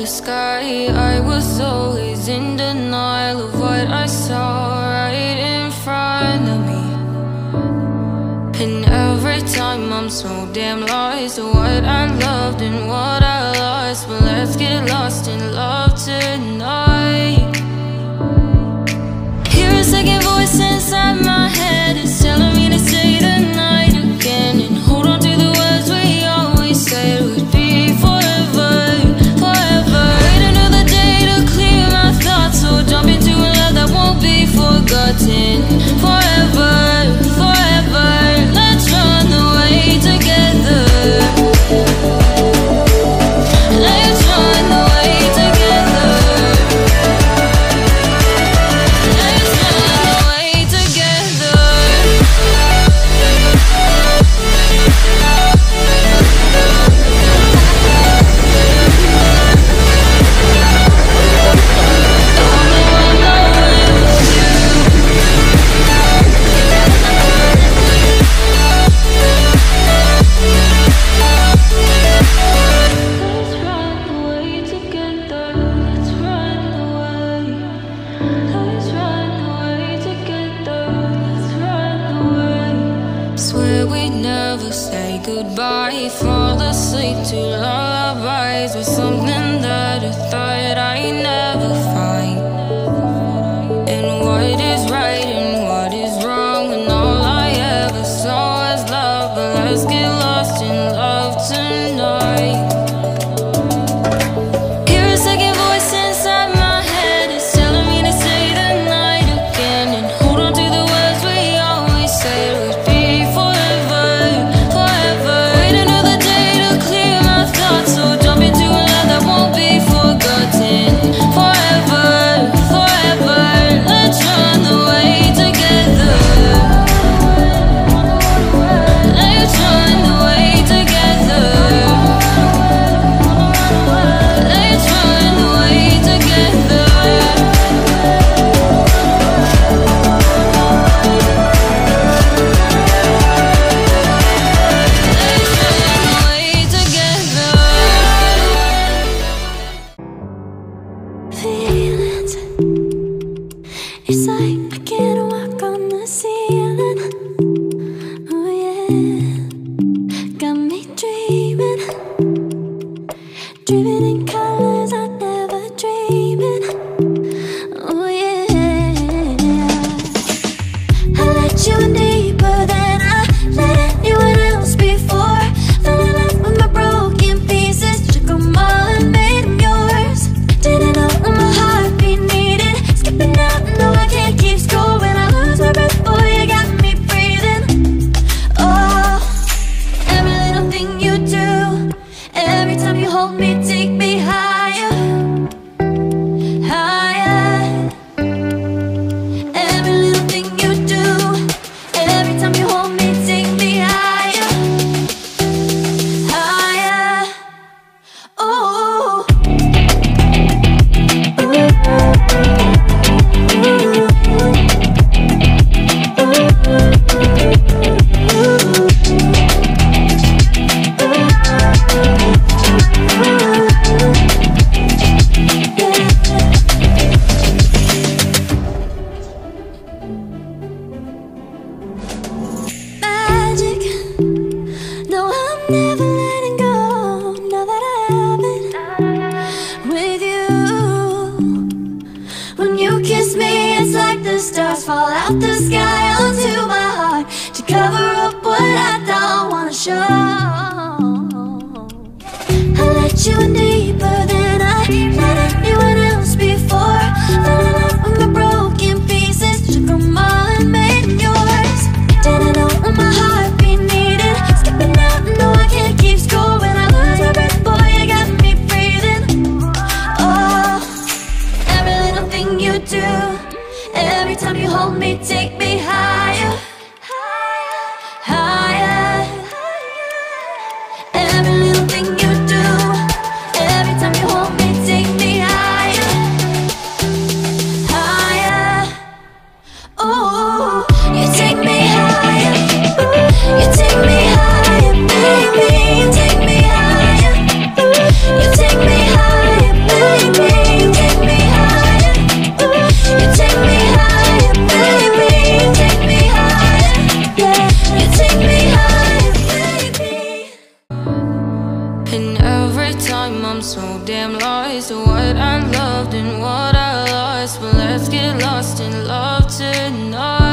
the sky. I was always in denial of what I saw right in front of me. And every time I'm so damn lost What I loved and what I lost. But let's get lost in love tonight. Hear a second voice inside my head. goodbye. Fall asleep to lullabies with something that I thought I never. It's like I can't walk on the ceiling. Oh yeah, got me dreaming, dreaming. stars fall out the sky onto my heart To cover up what I don't wanna show. I let you in deeper And every time. I'm so damn lost. To what I loved and what I lost. But let's get lost in love tonight.